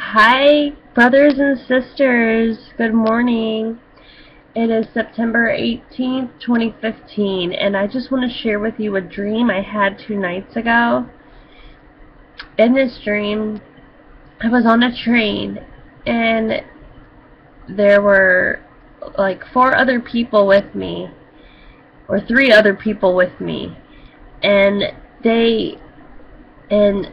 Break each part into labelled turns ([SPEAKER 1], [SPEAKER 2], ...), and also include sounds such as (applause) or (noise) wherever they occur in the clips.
[SPEAKER 1] Hi, brothers and sisters. Good morning. It is September 18th, 2015, and I just want to share with you a dream I had two nights ago. In this dream, I was on a train, and there were like four other people with me, or three other people with me, and they, and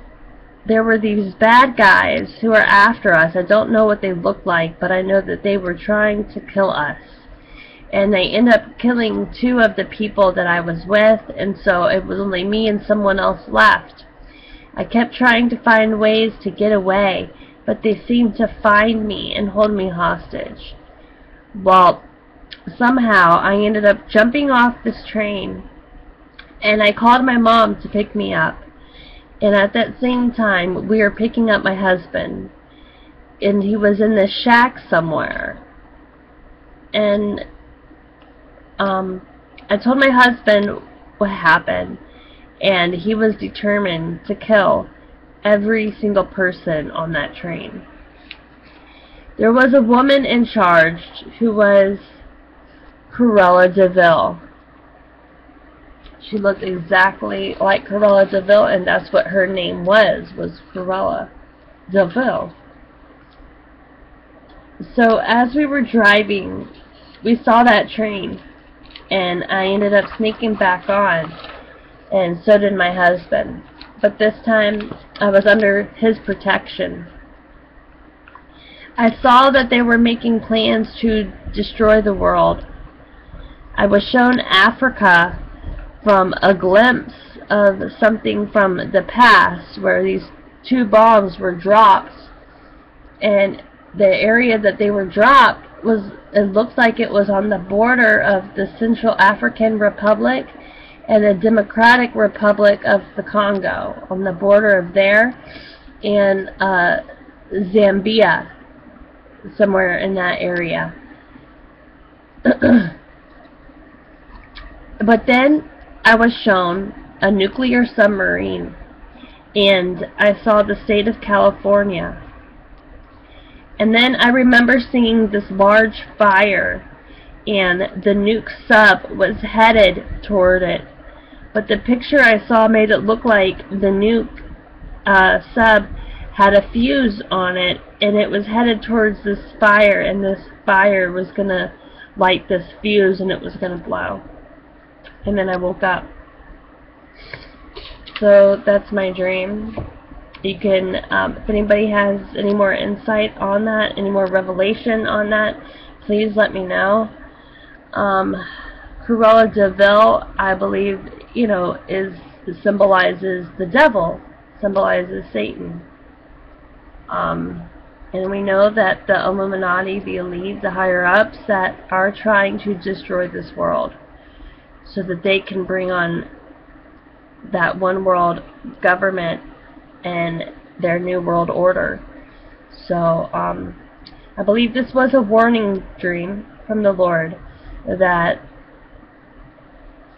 [SPEAKER 1] there were these bad guys who were after us. I don't know what they looked like, but I know that they were trying to kill us. And they ended up killing two of the people that I was with, and so it was only me and someone else left. I kept trying to find ways to get away, but they seemed to find me and hold me hostage. Well, somehow I ended up jumping off this train, and I called my mom to pick me up and at that same time we were picking up my husband. And he was in the shack somewhere. And um I told my husband what happened. And he was determined to kill every single person on that train. There was a woman in charge who was Cruella de Vil she looked exactly like Cruella de Vil, and that's what her name was, was Cruella de Vil. So as we were driving, we saw that train, and I ended up sneaking back on, and so did my husband. But this time, I was under his protection. I saw that they were making plans to destroy the world. I was shown Africa from a glimpse of something from the past where these two bombs were dropped. And the area that they were dropped was it looked like it was on the border of the Central African Republic and the Democratic Republic of the Congo on the border of there and uh, Zambia somewhere in that area. (clears throat) But then I was shown a nuclear submarine and I saw the state of California. And then I remember seeing this large fire and the nuke sub was headed toward it. But the picture I saw made it look like the nuke uh, sub had a fuse on it and it was headed towards this fire and this fire was going to light this fuse and it was going to blow and then I woke up. So that's my dream. You can, um, if anybody has any more insight on that, any more revelation on that, please let me know. Um, Cruella de Vil, I believe, you know, is symbolizes the devil, symbolizes Satan. Um, and we know that the Illuminati, the elite, the higher-ups that are trying to destroy this world so that they can bring on that one world government and their new world order. So um, I believe this was a warning dream from the Lord that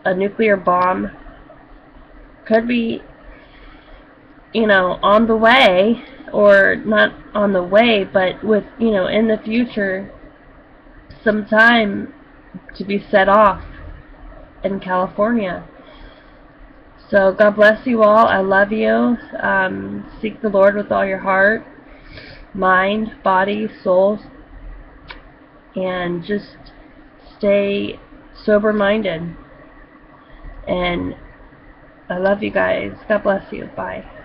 [SPEAKER 1] a nuclear bomb could be, you know, on the way, or not on the way, but with, you know, in the future, some time to be set off in California. So God bless you all. I love you. Um, seek the Lord with all your heart, mind, body, soul, and just stay sober-minded. And I love you guys. God bless you. Bye.